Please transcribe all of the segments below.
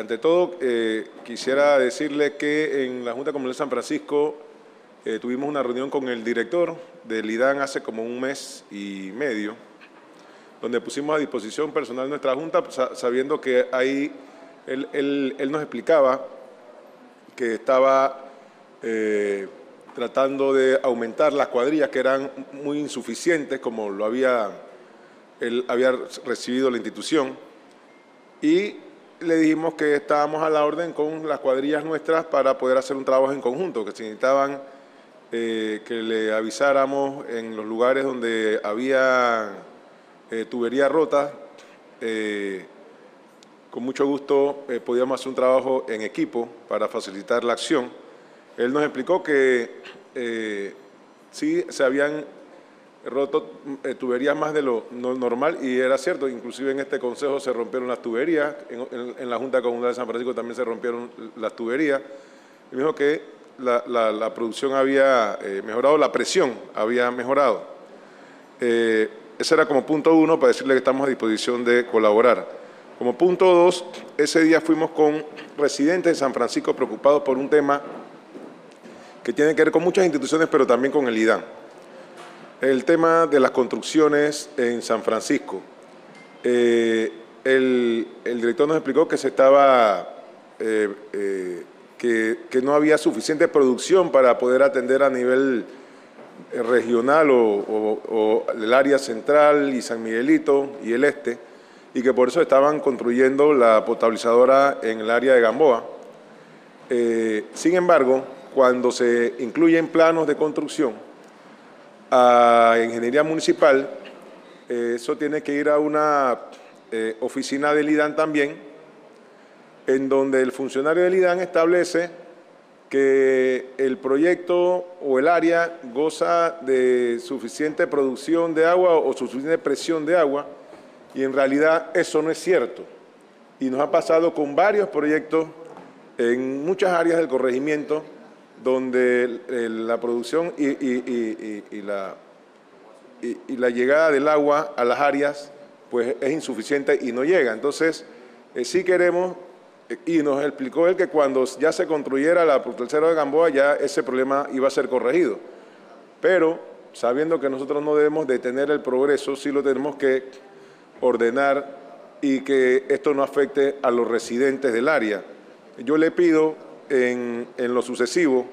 ante todo, eh, quisiera decirle que en la Junta Comunal de San Francisco eh, tuvimos una reunión con el director del IDAN hace como un mes y medio, donde pusimos a disposición personal nuestra Junta, sabiendo que ahí él, él nos explicaba que estaba eh, tratando de aumentar las cuadrillas que eran muy insuficientes, como lo había, él había recibido la institución, y le dijimos que estábamos a la orden con las cuadrillas nuestras para poder hacer un trabajo en conjunto, que se necesitaban eh, que le avisáramos en los lugares donde había eh, tubería rota, eh, con mucho gusto podíamos hacer un trabajo en equipo para facilitar la acción. Él nos explicó que sí se habían roto tuberías más de lo normal y era cierto, inclusive en este consejo se rompieron las tuberías, en, la Junta Comunal de San Francisco también se rompieron las tuberías. Y dijo que la, producción había eh, mejorado, la presión había mejorado. Eh, ese era como punto uno para decirle que estamos a disposición de colaborar. Como punto dos, ese día fuimos con residentes de San Francisco preocupados por un tema que tiene que ver con muchas instituciones, pero también con el IDAN. El tema de las construcciones en San Francisco. Eh, el, director nos explicó que se estaba que, no había suficiente producción para poder atender a nivel eh, regional o, el área central y San Miguelito y el este, y que por eso estaban construyendo la potabilizadora en el área de Gamboa. Eh, sin embargo, cuando se incluyen planos de construcción a ingeniería municipal, eh, eso tiene que ir a una oficina del IDAN también, en donde el funcionario del IDAN establece que el proyecto o el área goza de suficiente producción de agua o suficiente presión de agua y en realidad eso no es cierto. Y nos ha pasado con varios proyectos en muchas áreas del corregimiento donde la producción y, la, llegada del agua a las áreas pues es insuficiente y no llega. Entonces, eh, sí queremos y nos explicó él que cuando ya se construyera la tercero de Gamboa ya ese problema iba a ser corregido. Pero sabiendo que nosotros no debemos detener el progreso, sí lo tenemos que ordenar y que esto no afecte a los residentes del área. Yo le pido en, en lo sucesivo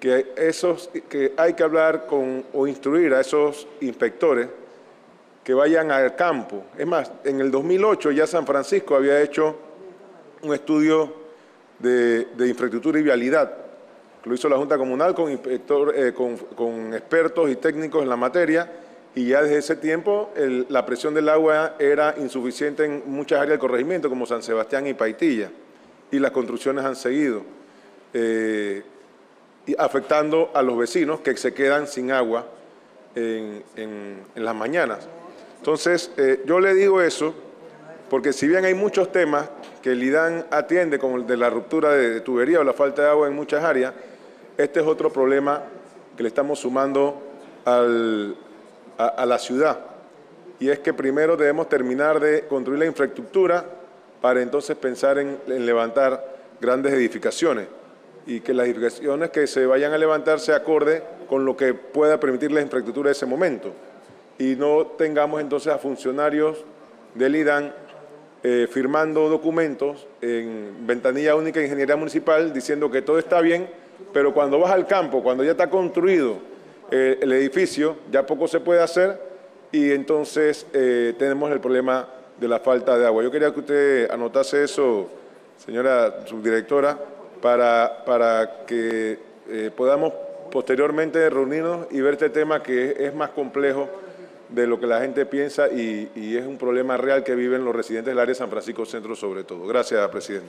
que, esos, que hay que hablar con o instruir a esos inspectores que vayan al campo. Es más, en el 2008 ya San Francisco había hecho un estudio de, infraestructura y vialidad, lo hizo la Junta Comunal con, inspector, eh, con, expertos y técnicos en la materia, y ya desde ese tiempo la presión del agua era insuficiente en muchas áreas del corregimiento, como San Sebastián y Paitilla, y las construcciones han seguido, eh, afectando a los vecinos que se quedan sin agua en, las mañanas. Entonces, eh, yo le digo eso porque si bien hay muchos temas que el IDAN atiende, como el de la ruptura de tubería o la falta de agua en muchas áreas, este es otro problema que le estamos sumando a, la ciudad. Y es que primero debemos terminar de construir la infraestructura para entonces pensar en, levantar grandes edificaciones y que las edificaciones que se vayan a levantar se acorde con lo que pueda permitir la infraestructura de ese momento y no tengamos entonces a funcionarios del IDAN eh, firmando documentos en ventanilla única de ingeniería municipal diciendo que todo está bien, pero cuando vas al campo, cuando ya está construido eh, el edificio, ya poco se puede hacer y entonces eh, tenemos el problema de la falta de agua. Yo quería que usted anotase eso, señora subdirectora, para, para que podamos posteriormente reunirnos y ver este tema que es más complejo de lo que la gente piensa y, y, es un problema real que viven los residentes del área de San Francisco Centro sobre todo. Gracias, presidente.